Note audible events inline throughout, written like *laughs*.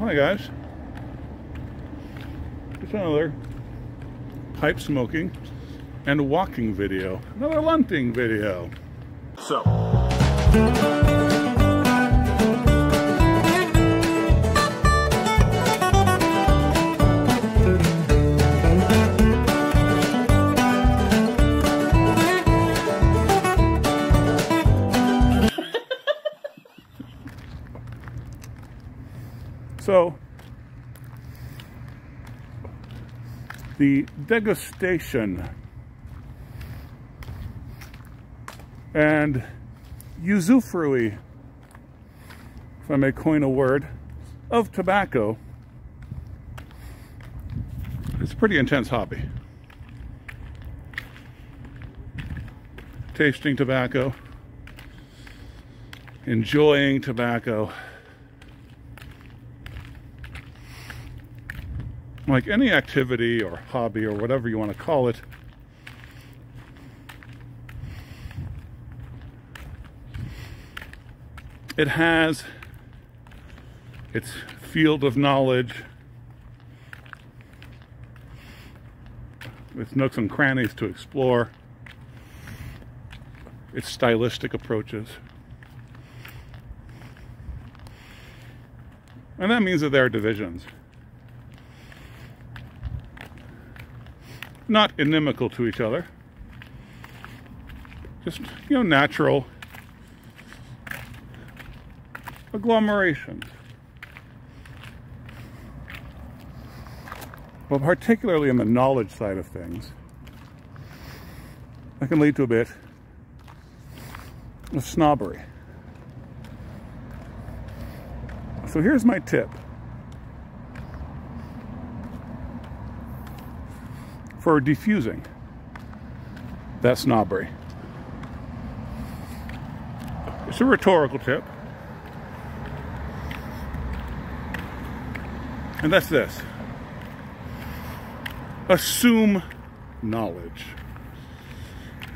Hi guys. It's another pipe smoking and walking video. Another lunting video. So. So, the degustation and usufruit, if I may coin a word, of tobacco it's a pretty intense hobby. Tasting tobacco, enjoying tobacco. Like any activity or hobby or whatever you want to call it, it has its field of knowledge, its nooks and crannies to explore, its stylistic approaches. And that means that there are divisions. Not inimical to each other. Just, you know, natural agglomerations. But particularly in the knowledge side of things, that can lead to a bit of snobbery. So here's my tip. For diffusing that snobbery. It's a rhetorical tip. And that's this. Assume knowledge.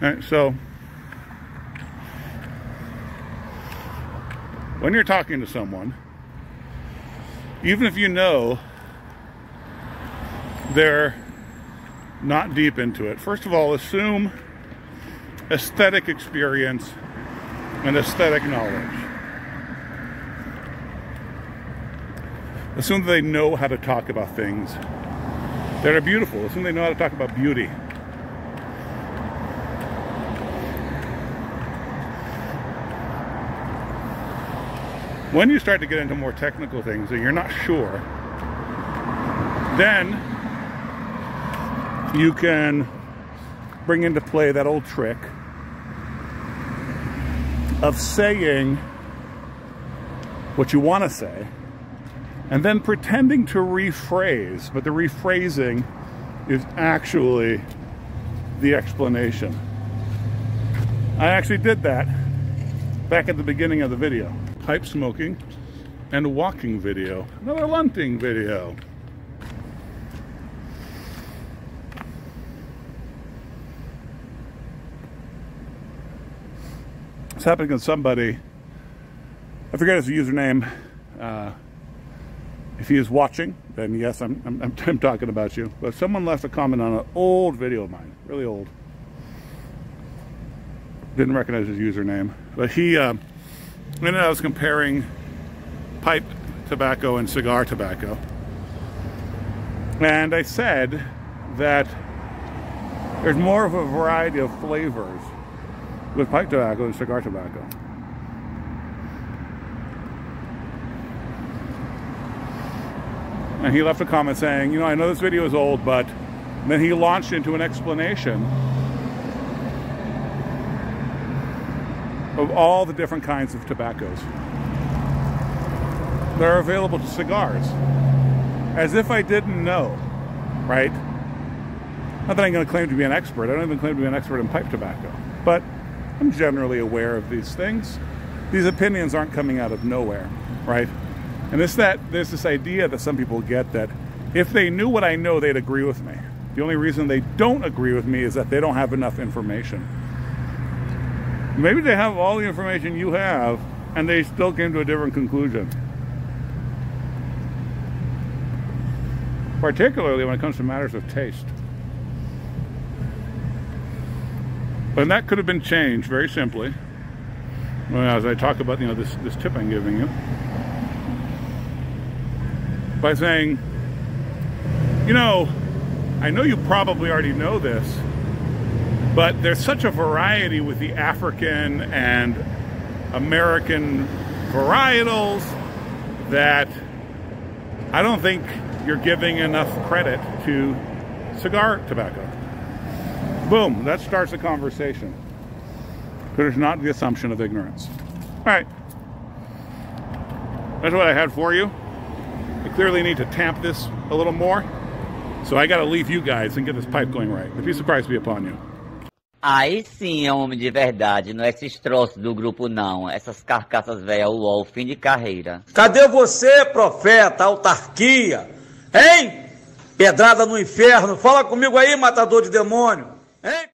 All right, so when you're talking to someone, even if you know they're not deep into it. First of all, assume aesthetic experience and aesthetic knowledge. Assume that they know how to talk about things that are beautiful. Assume they know how to talk about beauty. When you start to get into more technical things and you're not sure, then you can bring into play that old trick of saying what you want to say and then pretending to rephrase, but the rephrasing is actually the explanation. I actually did that back at the beginning of the video. Pipe smoking and walking video. Another lunting video. It's happening to somebody. I forget his username. Uh, if he is watching, then yes, I'm, I'm, *laughs* I'm, talking about you. But someone left a comment on an old video of mine, really old. Didn't recognize his username. But he, uh, and I was comparing pipe tobacco and cigar tobacco. And I said that there's more of a variety of flavors with pipe tobacco and cigar tobacco. And he left a comment saying, you know, I know this video is old, but then he launched into an explanation of all the different kinds of tobaccos that are available to cigars. As if I didn't know, right? Not that I'm going to claim to be an expert. I don't even claim to be an expert in pipe tobacco. But I'm generally aware of these things. These opinions aren't coming out of nowhere, right? And it's that there's this idea that some people get that if they knew what I know, they'd agree with me. The only reason they don't agree with me is that they don't have enough information. Maybe they have all the information you have and they still came to a different conclusion. particularly when it comes to matters of taste. And that could have been changed very simply, as I talk about you know this, this tip I'm giving you, by saying, you know, I know you probably already know this, but there's such a variety with the African and American varietals that I don't think you're giving enough credit to cigar tobacco. Boom, that starts a conversation. There's not the assumption of ignorance. All right. That's what I had for you. I clearly need to tamp this a little more. So I got to leave you guys and get this pipe going right. The peace of Christ be upon you. Aí sim é um homem de verdade, não é esses troços do grupo não, essas carcaças velhas, o fim de carreira. Cadê você, profeta, autarquia? Hein? Pedrada no inferno, fala comigo aí, matador de demônio. Hein?